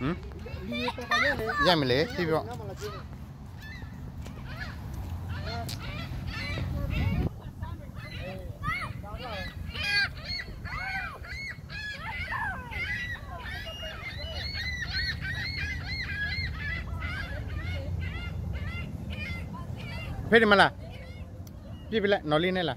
Hmm? Ya me le, sí, pero... Phê mà là Chị bị lại, này là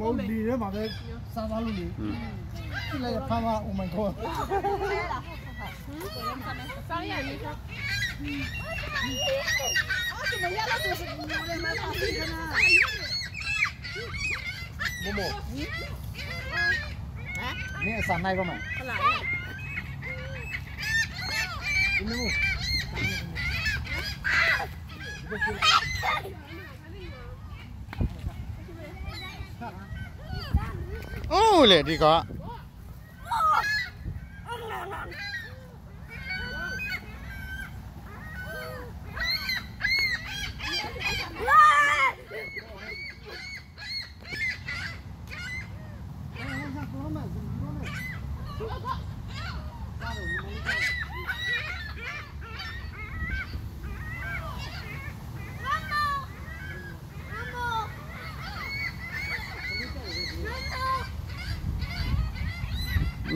มองดีเลยมาเลยซาบาลูนี่เลยพาว่าโอ้ my god โมโมนี่สามนายก็มานี่โม โอ้เลยดีกว่า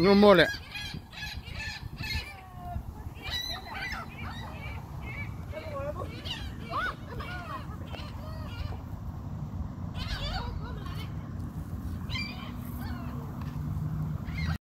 我没了。